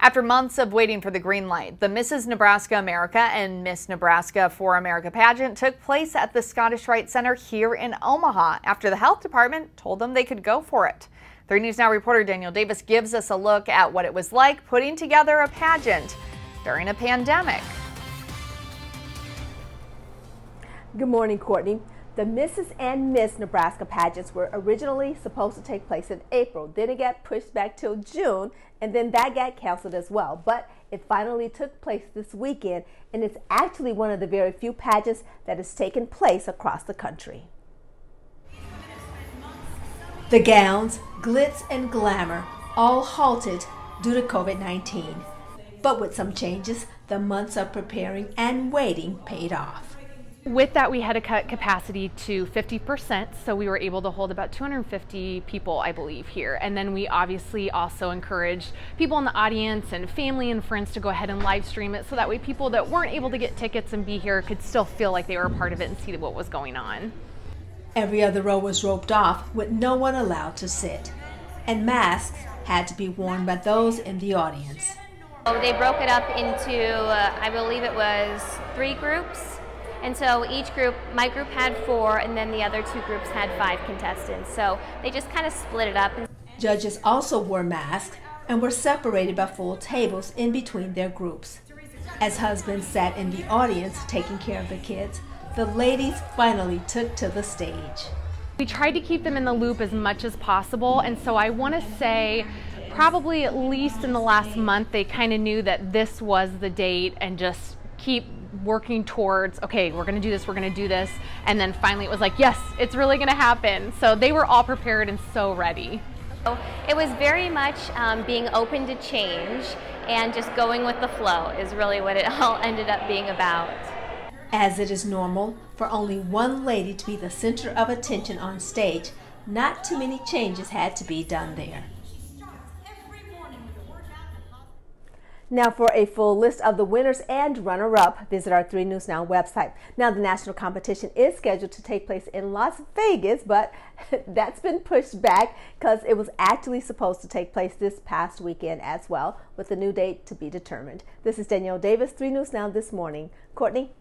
After months of waiting for the green light, the Mrs. Nebraska America and Miss Nebraska for America pageant took place at the Scottish Rite Center here in Omaha after the health department told them they could go for it. 3 News Now reporter Daniel Davis gives us a look at what it was like putting together a pageant during a pandemic. Good morning, Courtney. The Mrs. and Miss Nebraska pageants were originally supposed to take place in April. Then it got pushed back till June, and then that got canceled as well. But it finally took place this weekend, and it's actually one of the very few pageants that has taken place across the country. The gowns, glitz, and glamour all halted due to COVID 19. But with some changes, the months of preparing and waiting paid off. With that, we had to cut capacity to 50%, so we were able to hold about 250 people, I believe, here. And then we obviously also encouraged people in the audience and family and friends to go ahead and live stream it so that way people that weren't able to get tickets and be here could still feel like they were a part of it and see what was going on. Every other row was roped off with no one allowed to sit, and masks had to be worn by those in the audience. They broke it up into, uh, I believe it was three groups and so each group, my group had four, and then the other two groups had five contestants. So they just kind of split it up. Judges also wore masks and were separated by full tables in between their groups. As husbands sat in the audience taking care of the kids, the ladies finally took to the stage. We tried to keep them in the loop as much as possible, and so I want to say probably at least in the last month they kind of knew that this was the date and just keep working towards, okay, we're gonna do this, we're gonna do this. And then finally it was like, yes, it's really gonna happen. So they were all prepared and so ready. It was very much um, being open to change and just going with the flow is really what it all ended up being about. As it is normal for only one lady to be the center of attention on stage, not too many changes had to be done there. Now, for a full list of the winners and runner up, visit our 3 News Now website. Now, the national competition is scheduled to take place in Las Vegas, but that's been pushed back because it was actually supposed to take place this past weekend as well, with a new date to be determined. This is Danielle Davis, 3 News Now this morning. Courtney?